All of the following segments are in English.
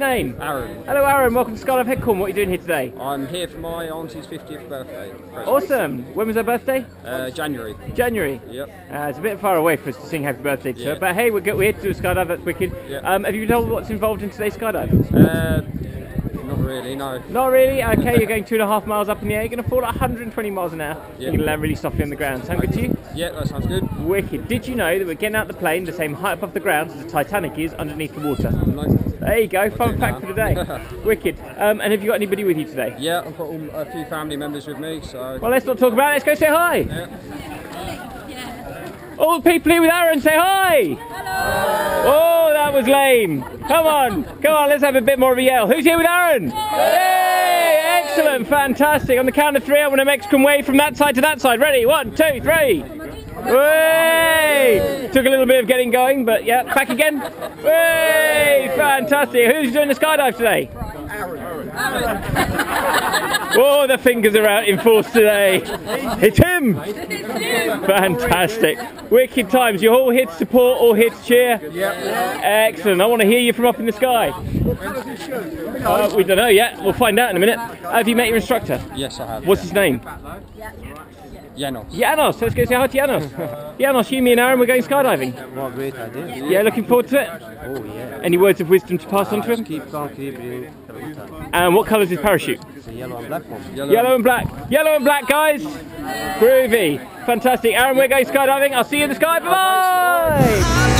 name? Aaron. Hello, Aaron. Welcome to Skydive Headcorn. What are you doing here today? I'm here for my auntie's 50th birthday. present. Awesome. When was her birthday? Uh, January. January. Yep. Uh, it's a bit far away for us to sing happy birthday to her, but hey, we're, go- we're here to do a skydive. That's wicked. Yeah. Um, have you been told what's involved in today's skydive? Uh, really, no. Not really. Okay, you're going two and a half miles up in the air. You're going to fall at 120 miles an hour. Yeah. You're going to land really softly on the ground. Sound good to you? Yeah, that sounds good. Wicked. Did you know that we're getting out the plane the same height above the ground as the Titanic is underneath the water? No. There you go. Fun it fact for the day. Wicked. Um, and have you got anybody with you today? Yeah, I've got all, a few family members with me, so. Well, let's not talk about it. Let's go say hi. Yeah. All the people here with Aaron, say hi. Hello. Oh, that was lame. Come on, come on. Let's have a bit more of a yell. Who's here with Aaron? Yay! Excellent, fantastic. On the count of three, I want a Mexican wave from that side to that side. Ready? One, two, three. Way! Took a little bit of getting going, but yeah, back again. Way! Fantastic. Who's doing the skydive today? Aaron. Aaron. Oh, the fingers are out in force today. It's him. Fantastic. Wicked times. You're all here to support, all here to cheer. Excellent. I want to hear you from up in the sky. Uh, we don't know yet. We'll find out in a minute. Have you met your instructor? Yes, I have. What's his name? Janos. Janos. Let's go say hi to Janos. Janos, you, me, and Aaron, we're going skydiving. What a great idea. Yeah, looking forward to it. Oh yeah. Any words of wisdom to pass on to him? keep calm, keep breathing. And what colour's his parachute? It's a yellow and black one. Yellow and black. Yellow and black, guys. Groovy. Fantastic. Aaron, we're going skydiving. I'll see you in the sky. Bye-bye.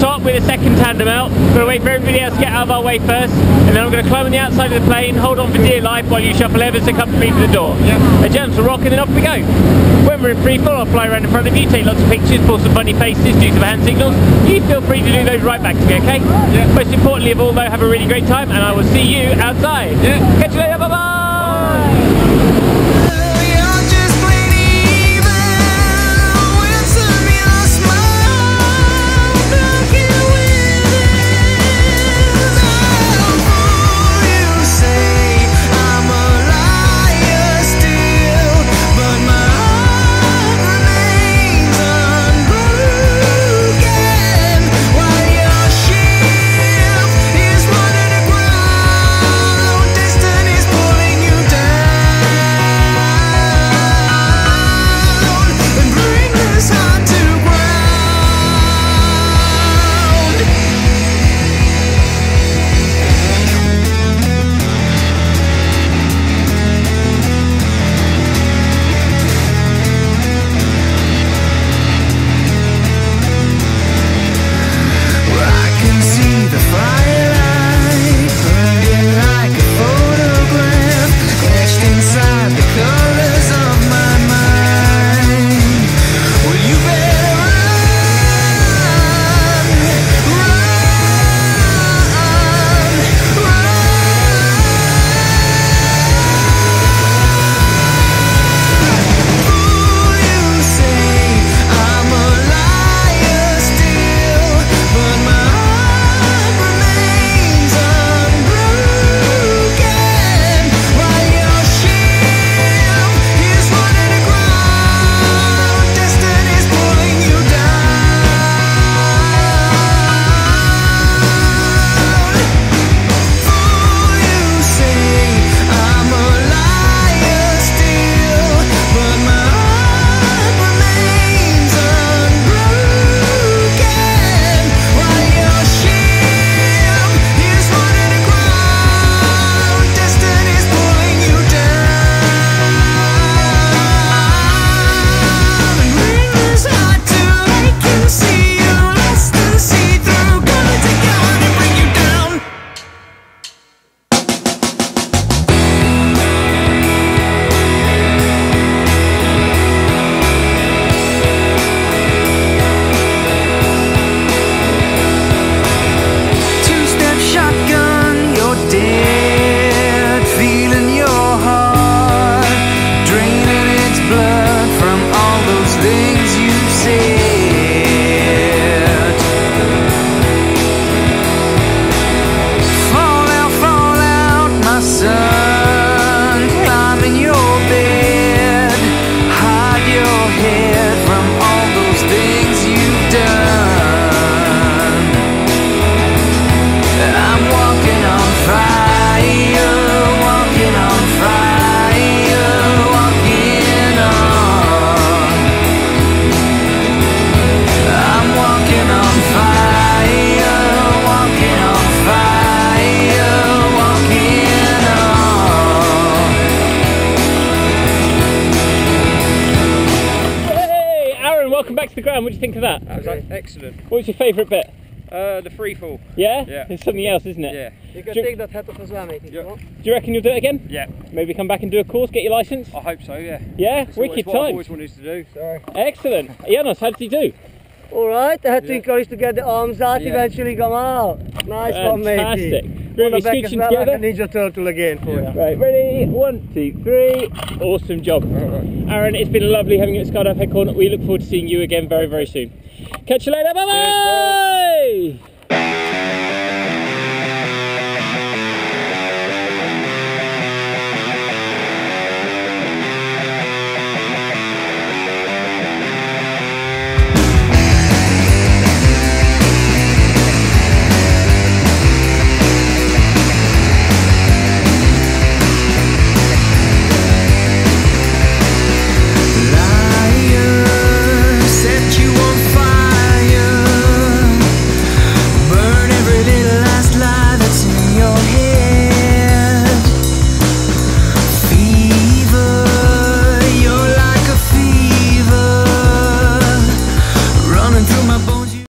Top with the second tandem out. We're going to wait for everybody else to get out of our way first. And then I'm going to climb on the outside of the plane, hold on for dear life while you shuffle ever so comfortably to the door. Yeah. The jumps will rock and then off we go. When we're in free fall, I'll fly around in front of you, take lots of pictures, pull some funny faces, do some hand signals. You feel free to do those right back to me, okay? Yeah. Most importantly of all though, have a really great time and I will see you outside. Yeah. Catch you later. Bye-bye. The ground. What do you think of that? That was like, excellent. What was your favourite bit? Uh, the free fall. Yeah? Yeah. It's something else, isn't it? Yeah. You can Do- take that hat off as well, mate. if you Yeah. Do you reckon you'll do it again? Yeah. Maybe come back and do a course, get your licence? I hope so. Yeah. Yeah? It's Wicked always what I've time. always wanted to do. So. Excellent. Janos, how did you do? All right, I had to Yeah. encourage to get the arms out. Yeah. Eventually come out. Nice one, matey. Wanna Really back scooching well like a together? Ninja Turtle again for you. Right, ready? One, two, three. Awesome job. Aaron, it's been lovely having you at Skydive Headcorn. We look forward to seeing you again very, very soon. Catch you later. Bye bye.